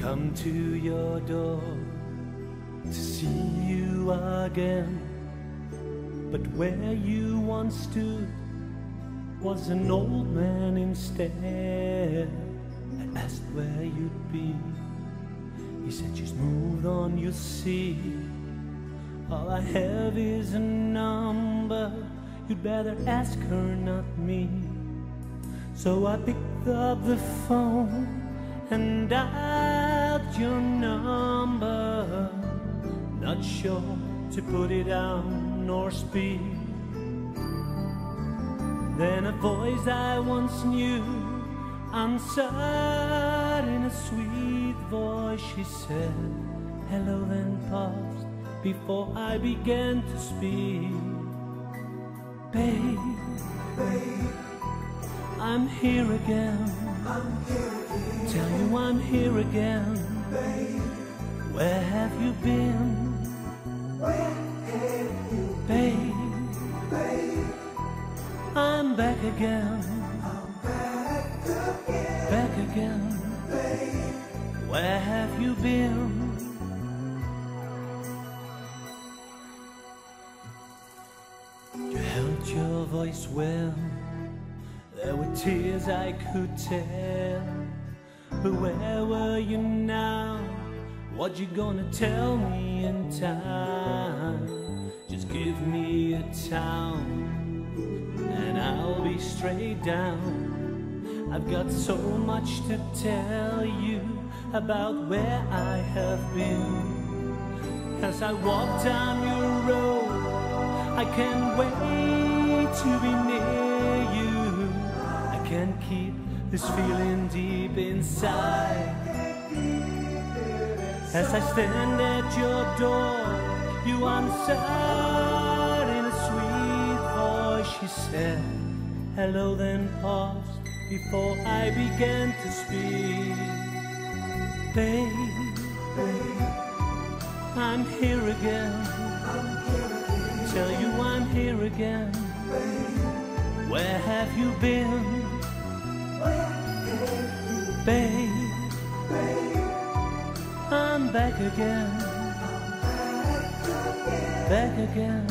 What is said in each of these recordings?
come to your door to see you again. But where you once stood was an old man instead. I asked where you'd be. He said, just moved on, you see. All I have is a number. You'd better ask her, not me. So I picked up the phone and dialed your number. Not sure to put it down or speak. Then a voice I once knew answered in a sweet voice. She said, Hello, then paused before I began to speak. Babe, I'm here again. Tell you I'm here again. Babe, Where have you been? Babe, I'm back again. I'm back again. Where have you been? You held your voice well. There were tears I could tell. But where were you now? What you gonna tell me in time? Just give me a town and I'll be straight down. I've got so much to tell you about where I have been. As I walk down your road, I can't wait to be near you. I can't keep this feeling deep inside. As I stand at your door, you answered in a sweet voice. She said, Hello, then paused before I began to speak. Babe, I'm here again. Tell you I'm here again. Where have you been? Babe, Back again. Back again.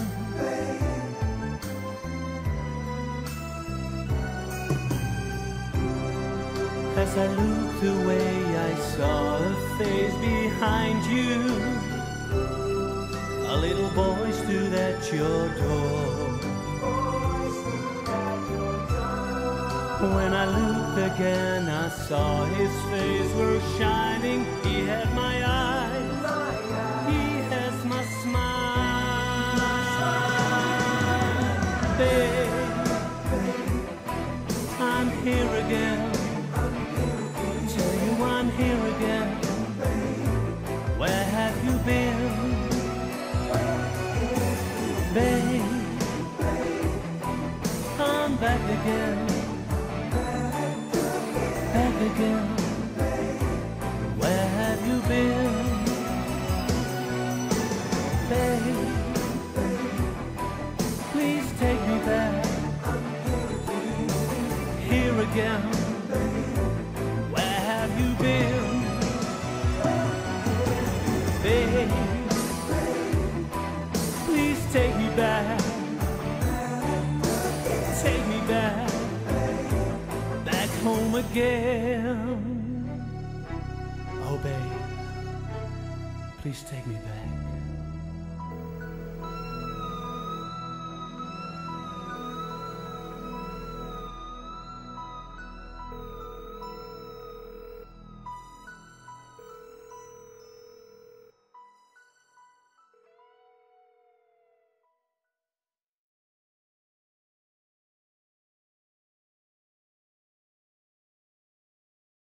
As I looked away, I saw a face behind you. A little boy stood at your door. When I looked again, I saw his face were shining. He had my eyes, he has my smile. Babe, I'm here again. Tell you I'm here again. Where have you been? Babe, I'm back again. Back again. Again. Oh, babe, please take me back.